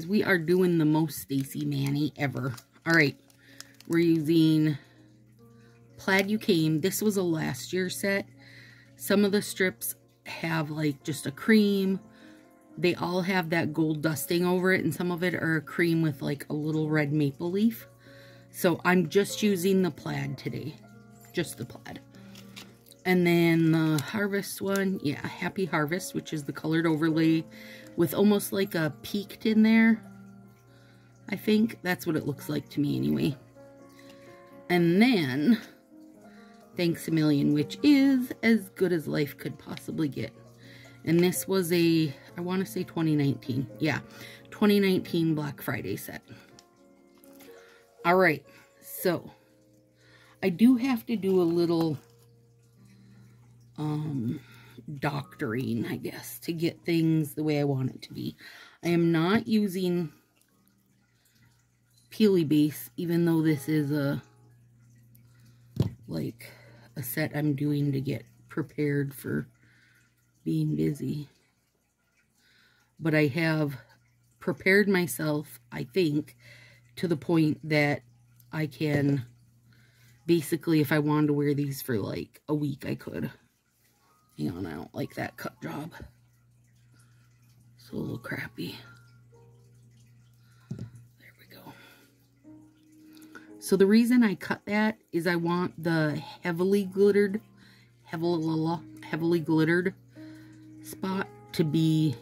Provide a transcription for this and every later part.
we are doing the most Stacy mani ever. All right, we're using Plaid You Came. This was a last year set. Some of the strips have like just a cream. They all have that gold dusting over it, and some of it are a cream with like a little red maple leaf. So I'm just using the plaid today. Just the plaid. And then the Harvest one, yeah, Happy Harvest, which is the colored overlay with almost like a peaked in there. I think that's what it looks like to me anyway. And then Thanks a Million, which is as good as life could possibly get. And this was a, I want to say 2019. Yeah, 2019 Black Friday set. All right, so I do have to do a little um, doctoring, I guess, to get things the way I want it to be. I am not using Peely Base, even though this is a, like, a set I'm doing to get prepared for being busy. But I have prepared myself, I think, to the point that I can, basically, if I wanted to wear these for like a week, I could. On, I don't like that cut job. It's a little crappy. There we go. So the reason I cut that is I want the heavily glittered, heavily, heavily glittered spot to be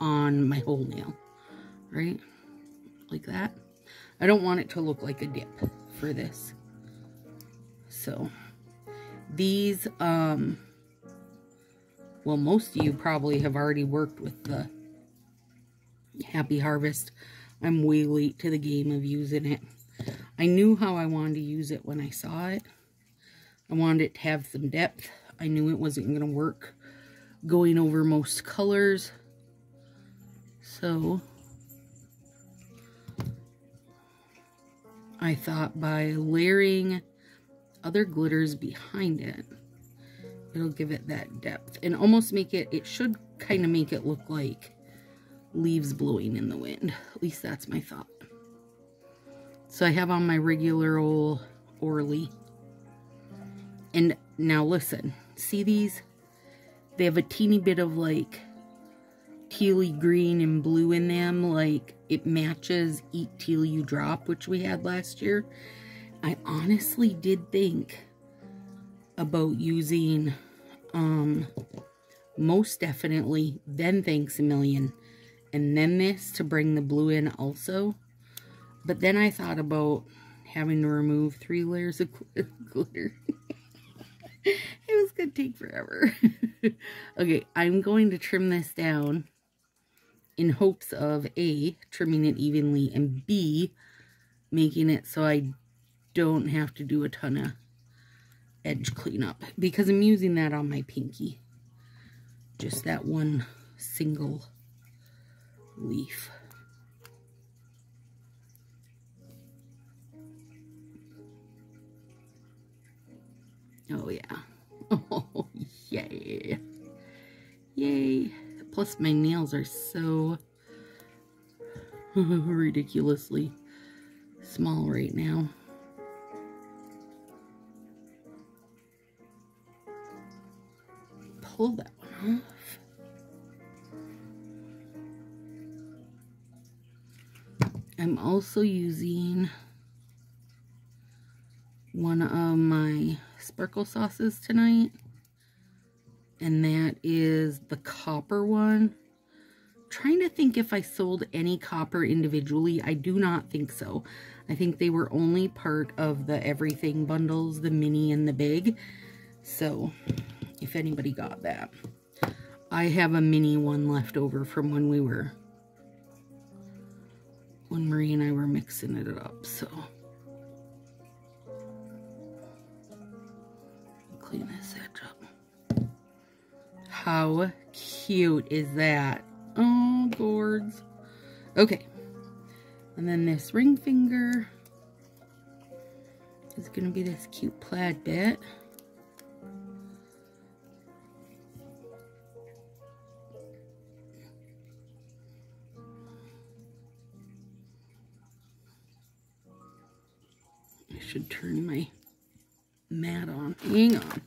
on my whole nail, right? Like that. I don't want it to look like a dip for this. So, these, um, well, most of you probably have already worked with the Happy Harvest. I'm way late to the game of using it. I knew how I wanted to use it when I saw it. I wanted it to have some depth. I knew it wasn't going to work going over most colors. So, I thought by layering other glitters behind it, it'll give it that depth and almost make it, it should kind of make it look like leaves blowing in the wind. At least that's my thought. So I have on my regular old Orly. And now listen, see these? They have a teeny bit of like tealy green and blue in them. Like it matches Eat Teal You Drop, which we had last year. I honestly did think about using um most definitely then thanks a million and then this to bring the blue in also. But then I thought about having to remove three layers of glitter. It was gonna take forever. Okay I'm going to trim this down in hopes of A, trimming it evenly, and B, making it so I don't have to do a ton of edge cleanup because I'm using that on my pinky. Just that one single leaf. Oh yeah. Oh yay. Yay. Plus my nails are so ridiculously small right now. Pull that one off. I'm also using one of my sparkle sauces tonight and that is the copper one. trying to think if I sold any copper individually. I do not think so. I think they were only part of the everything bundles, the mini and the big. So, if anybody got that. I have a mini one left over from when we were, when Marie and I were mixing it up, so. Clean this edge up. How cute is that? Oh, gourds. Okay. And then this ring finger is going to be this cute plaid bit. Should turn my mat on. Hang on.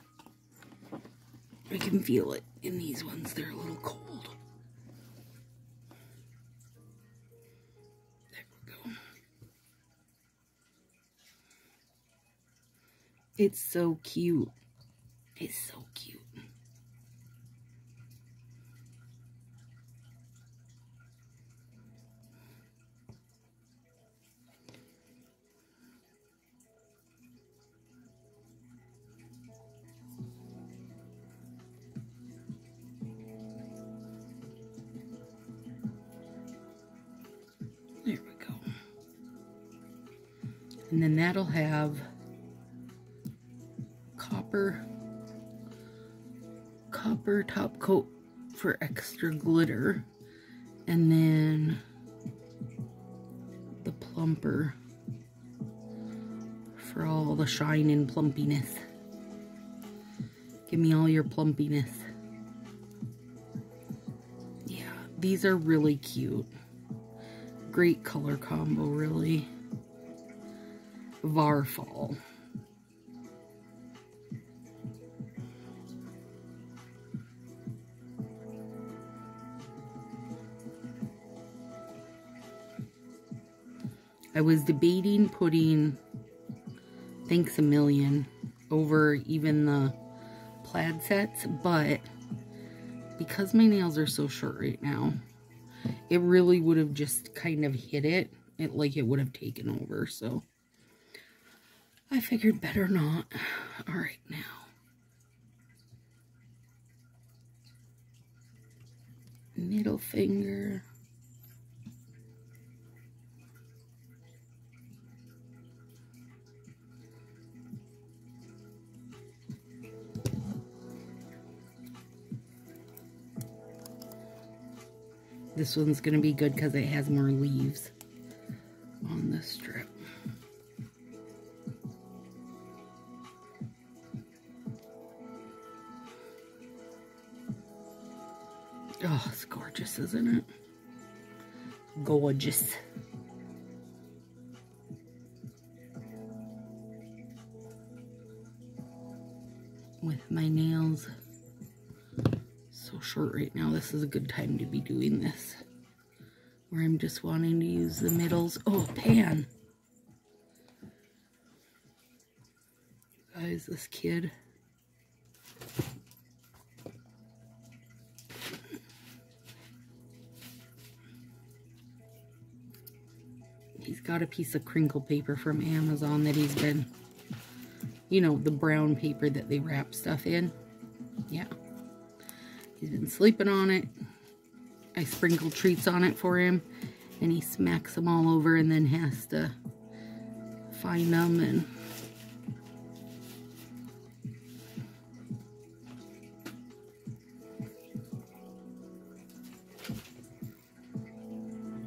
I can feel it in these ones. They're a little cold. There we go. It's so cute. It's so cute. And then that'll have copper copper top coat for extra glitter and then the plumper for all the shine and plumpiness. Give me all your plumpiness. Yeah, these are really cute. Great color combo, really. Varfall. I was debating putting Thanks a Million over even the plaid sets, but because my nails are so short right now, it really would have just kind of hit it. It like it would have taken over, so figured better not. All right, now. Middle finger. This one's going to be good because it has more leaves Gorgeous. With my nails so short right now, this is a good time to be doing this. Where I'm just wanting to use the middles. Oh, pan. guys, this kid. He's got a piece of crinkle paper from Amazon that he's been, you know, the brown paper that they wrap stuff in. Yeah. He's been sleeping on it. I sprinkle treats on it for him. And he smacks them all over and then has to find them and...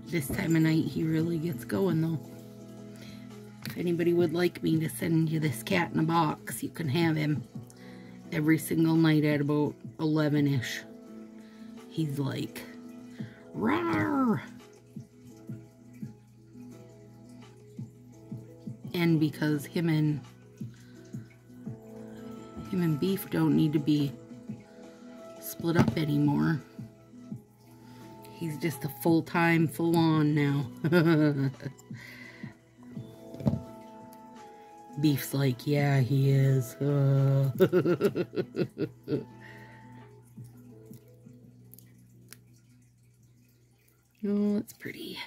This time of night he really gets going though. If anybody would like me to send you this cat in a box, you can have him every single night at about 11-ish. He's like, Rawr! And because him and him and beef don't need to be split up anymore. He's just a full-time, full-on now. Beef's like, yeah, he is. Uh. oh, it's pretty.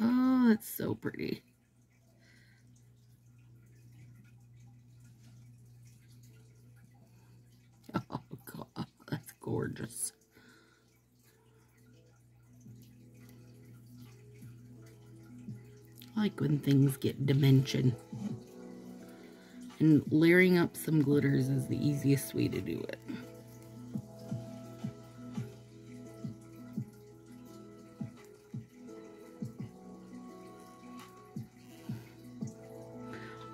Oh, it's so pretty. Oh, God, that's gorgeous. Like when things get dimension. And layering up some glitters is the easiest way to do it.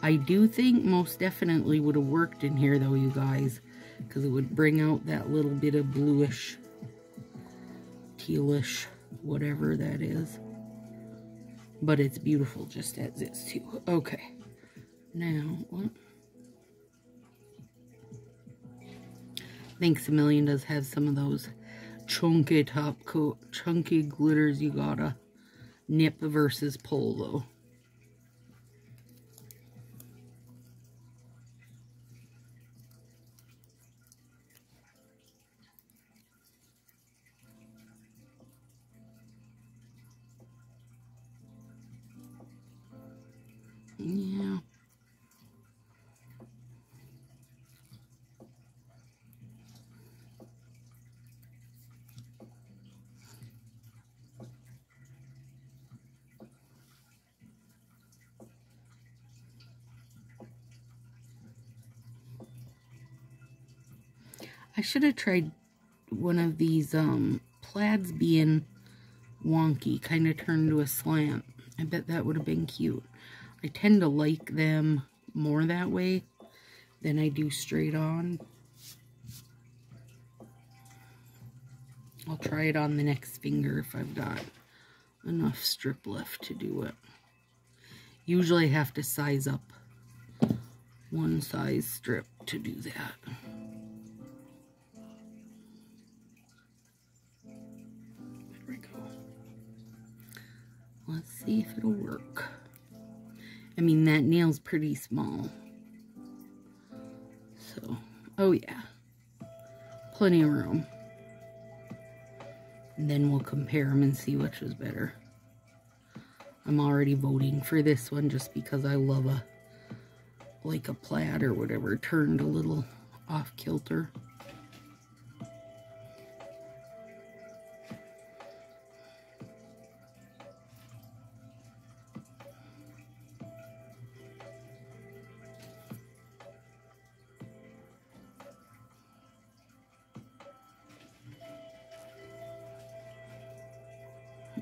I do think most definitely would have worked in here though, you guys. Because it would bring out that little bit of bluish, tealish, whatever that is. But it's beautiful just as is too. Okay. Now, what? Thanks a Million does have some of those chunky top coat, chunky glitters you gotta nip versus pull though. Yeah. I should have tried one of these um, plaids being wonky, kind of turned to a slant. I bet that would have been cute. I tend to like them more that way than I do straight on. I'll try it on the next finger if I've got enough strip left to do it. Usually I have to size up one size strip to do that. Let's see if it'll work. I mean, that nail's pretty small. So, oh yeah. Plenty of room. And then we'll compare them and see which is better. I'm already voting for this one just because I love a, like a plaid or whatever, turned a little off kilter.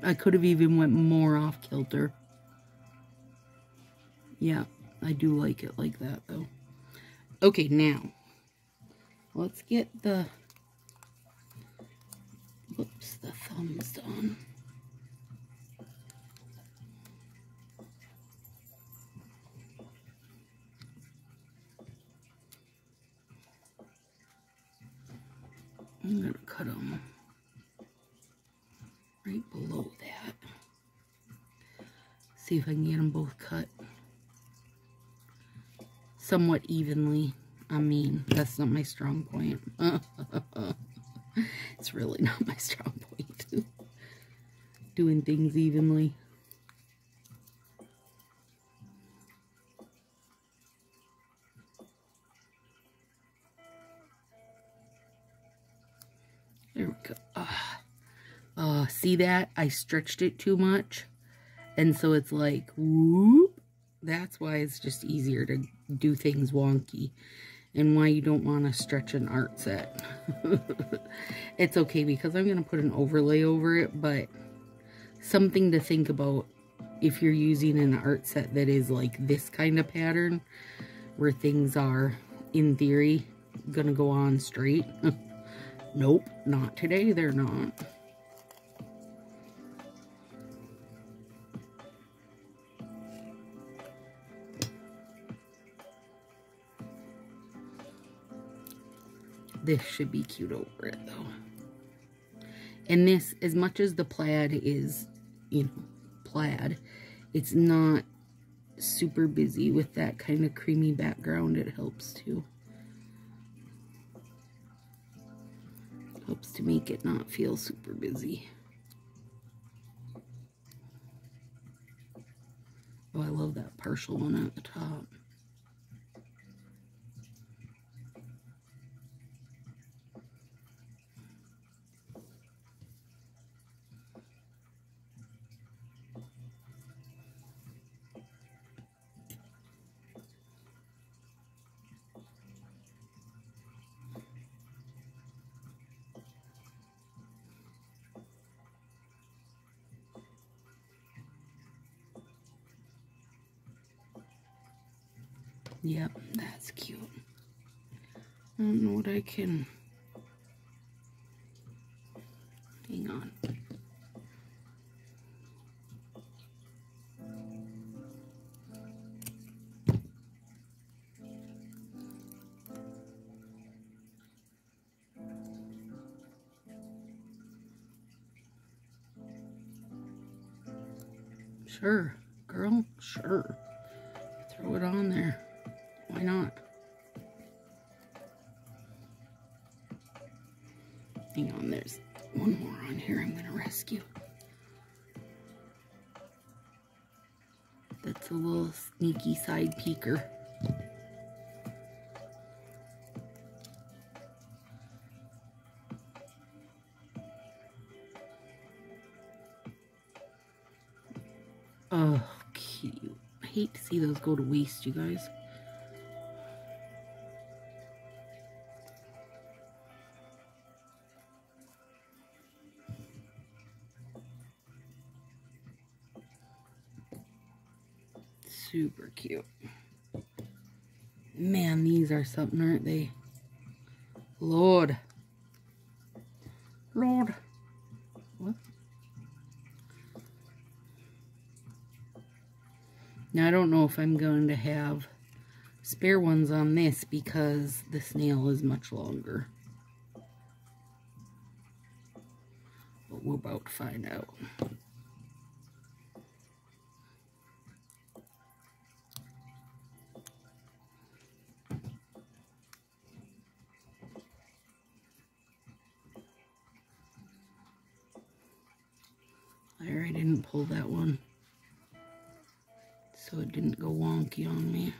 I could have even went more off kilter. Yeah, I do like it like that though. Okay, now let's get the whoops, the thumbs done. I'm gonna cut them right below that. See if I can get them both cut somewhat evenly. I mean, that's not my strong point. it's really not my strong point. Doing things evenly. There we go. Uh, see that? I stretched it too much. And so it's like, whoop. That's why it's just easier to do things wonky. And why you don't want to stretch an art set. it's okay because I'm going to put an overlay over it. But something to think about if you're using an art set that is like this kind of pattern. Where things are, in theory, going to go on straight. nope, not today they're not. This should be cute over it, though. And this, as much as the plaid is, you know, plaid, it's not super busy with that kind of creamy background. It helps too. Helps to make it not feel super busy. Oh, I love that partial one at the top. Yep, that's cute. I don't know what I can... Hang on. Sure, girl, sure. Throw it on there. Why not? Hang on, there's one more on here I'm going to rescue. That's a little sneaky side peeker. Oh, cute. I hate to see those go to waste, you guys. Super cute. Man, these are something, aren't they? Lord. Lord. What? Now, I don't know if I'm going to have spare ones on this because the snail is much longer. But we're about to find out. There, I didn't pull that one. So it didn't go wonky on me.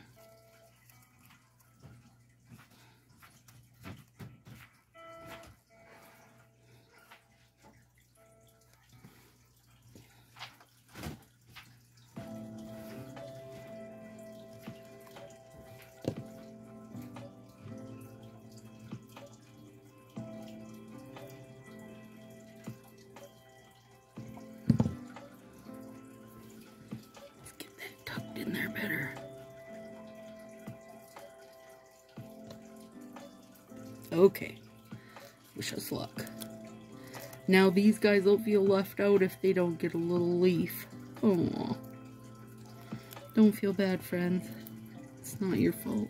Now these guys will feel left out if they don't get a little leaf. Oh. Don't feel bad, friends. It's not your fault.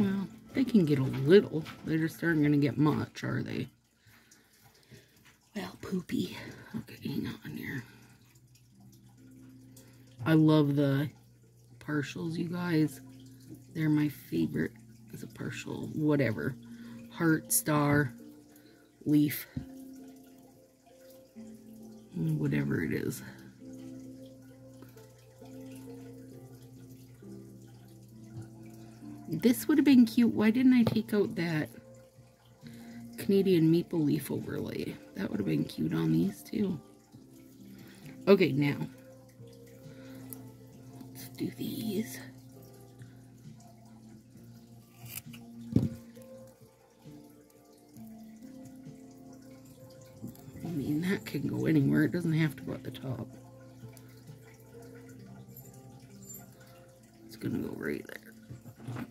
Well, they can get a little. They just aren't going to get much, are they? Well, poopy. Okay, hang on here. I love the partials, you guys. They're my favorite as a partial, whatever. Heart, star, leaf, whatever it is. This would have been cute. Why didn't I take out that Canadian maple leaf overlay? That would have been cute on these too. Okay, now. Do these. I mean, that can go anywhere. It doesn't have to go at the top. It's going to go right there.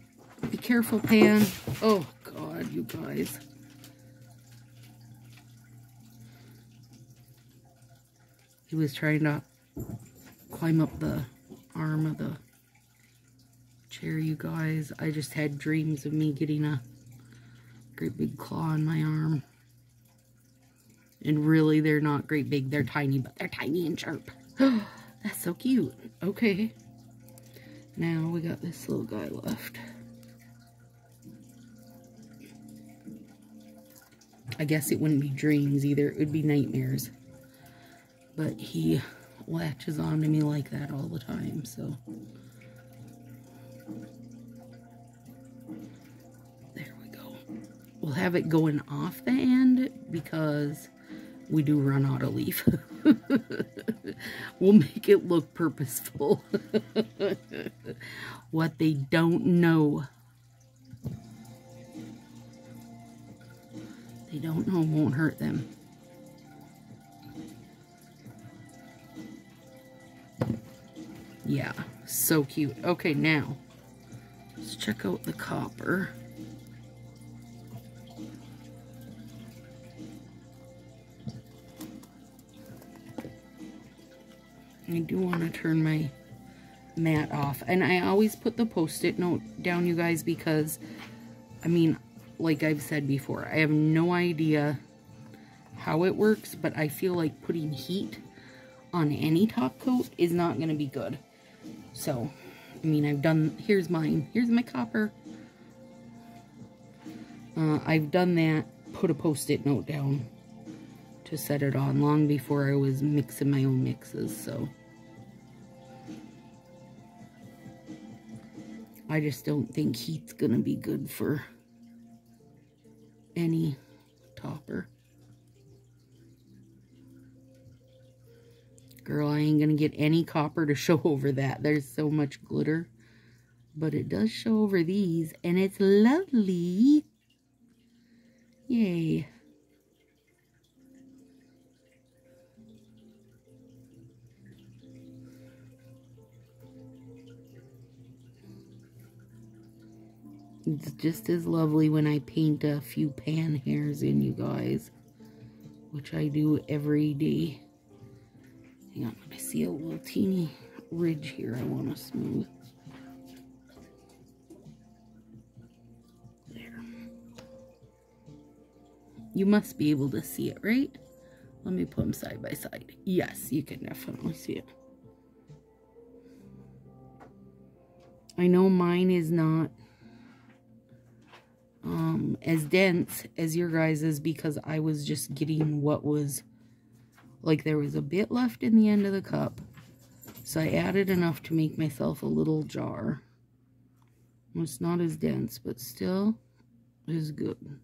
Be careful, Pan. Oh, God, you guys. He was trying to climb up the arm of the chair, you guys. I just had dreams of me getting a great big claw on my arm. And really, they're not great big. They're tiny, but they're tiny and sharp. That's so cute. Okay. Now we got this little guy left. I guess it wouldn't be dreams either. It would be nightmares but he latches on to me like that all the time, so. There we go. We'll have it going off the end because we do run out of leaf. we'll make it look purposeful. what they don't know. They don't know won't hurt them. Yeah, so cute. Okay, now, let's check out the copper. I do want to turn my mat off. And I always put the post-it note down, you guys, because I mean, like I've said before, I have no idea how it works, but I feel like putting heat on any top coat is not going to be good. So, I mean, I've done, here's mine. Here's my copper. Uh, I've done that, put a post-it note down to set it on long before I was mixing my own mixes, so. I just don't think heat's to be good for any topper. Girl, I ain't going to get any copper to show over that. There's so much glitter. But it does show over these, and it's lovely. Yay. It's just as lovely when I paint a few pan hairs in, you guys. Which I do every day. Hang on, I see a little teeny ridge here I want to smooth. There. You must be able to see it, right? Let me put them side by side. Yes, you can definitely see it. I know mine is not um, as dense as your guys's because I was just getting what was, like there was a bit left in the end of the cup. So I added enough to make myself a little jar. It's not as dense, but still is good.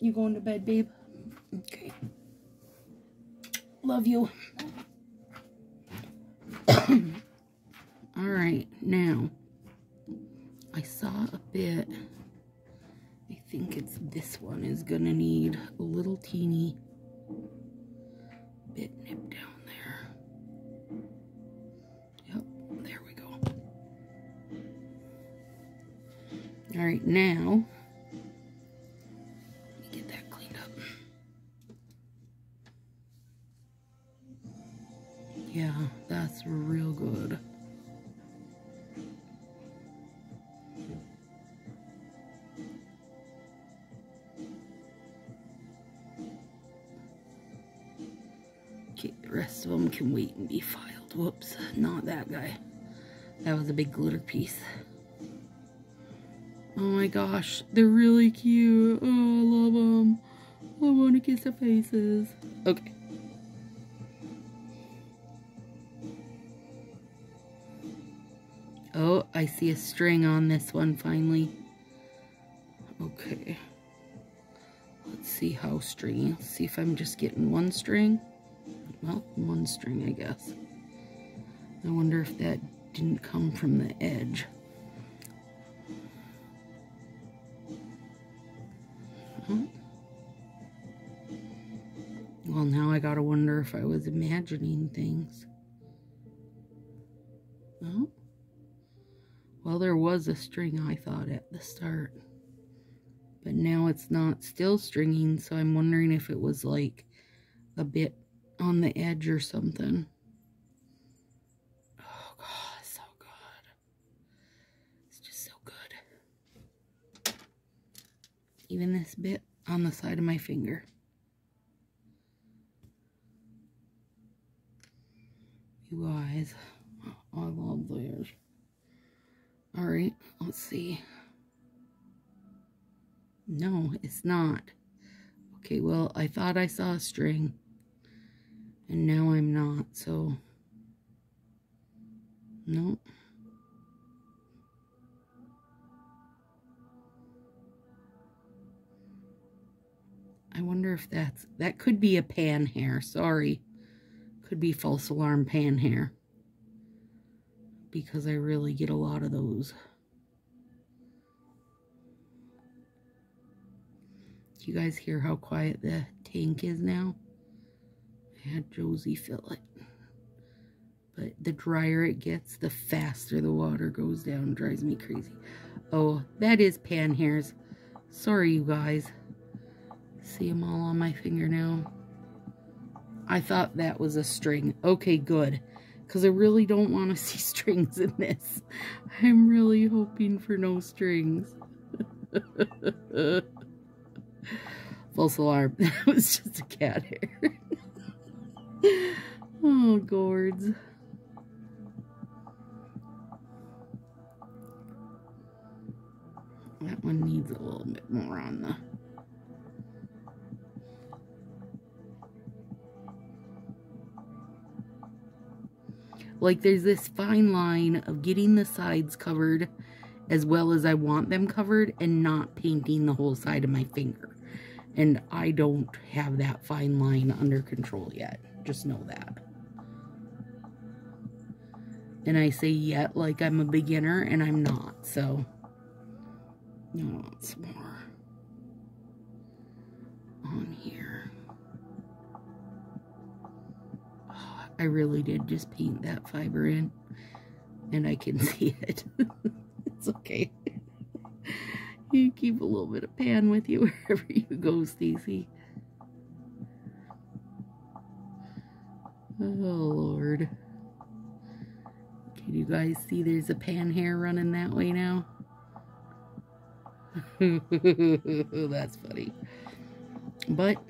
You going to bed, babe? Okay. Love you. Gonna need a little teeny bit nip down there. Yep, there we go. All right, now, rest of them can wait and be filed. Whoops, not that guy. That was a big glitter piece. Oh my gosh, they're really cute. Oh, I love them. I want to kiss their faces. Okay. Oh, I see a string on this one finally. Okay. Let's see how stringy. Let's see if I'm just getting one string. Well, one string, I guess. I wonder if that didn't come from the edge. Well, now I gotta wonder if I was imagining things. Oh. Well, there was a string, I thought, at the start. But now it's not still stringing, so I'm wondering if it was like a bit on the edge or something. Oh, God, so good. It's just so good. Even this bit on the side of my finger. You guys, I love this. Alright, let's see. No, it's not. Okay, well, I thought I saw a string. And now I'm not, so... Nope. I wonder if that's... That could be a pan hair, sorry. Could be false alarm pan hair because I really get a lot of those. You guys hear how quiet the tank is now? Had Josie fill it. But the drier it gets, the faster the water goes down. Drives me crazy. Oh, that is pan hairs. Sorry, you guys. See them all on my finger now. I thought that was a string. Okay, good. Because I really don't want to see strings in this. I'm really hoping for no strings. False alarm. That was just a cat hair. Oh, gourds. That one needs a little bit more on the... Like there's this fine line of getting the sides covered as well as I want them covered and not painting the whole side of my finger. And I don't have that fine line under control yet. Just know that. And I say yet like I'm a beginner and I'm not, so... I more on here. Oh, I really did just paint that fiber in and I can see it. it's okay. you keep a little bit of pan with you wherever you go, Stacy. Oh, Lord. Can you guys see there's a pan hair running that way now? That's funny. But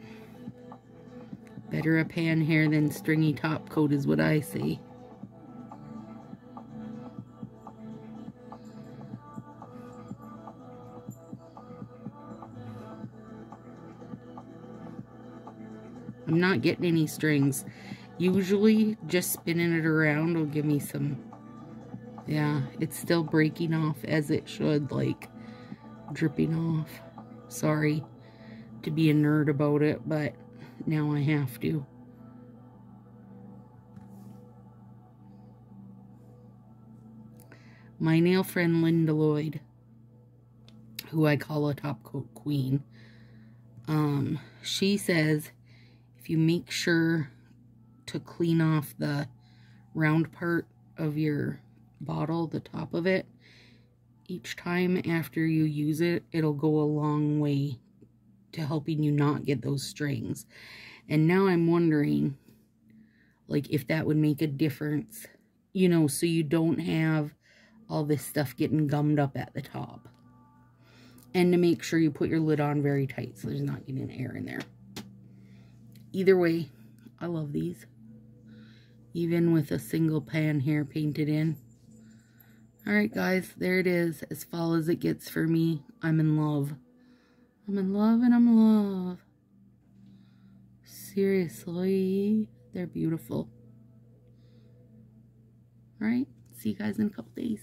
better a pan hair than stringy top coat is what I say. I'm not getting any strings. Usually just spinning it around will give me some, yeah, it's still breaking off as it should, like dripping off. Sorry to be a nerd about it, but now I have to. My nail friend Linda Lloyd, who I call a top coat queen, um, she says if you make sure to clean off the round part of your bottle, the top of it, each time after you use it, it'll go a long way to helping you not get those strings. And now I'm wondering, like, if that would make a difference, you know, so you don't have all this stuff getting gummed up at the top. And to make sure you put your lid on very tight so there's not getting air in there. Either way, I love these. Even with a single pan here painted in. Alright guys, there it is. As fall as it gets for me. I'm in love. I'm in love and I'm in love. Seriously, they're beautiful. Alright, see you guys in a couple days.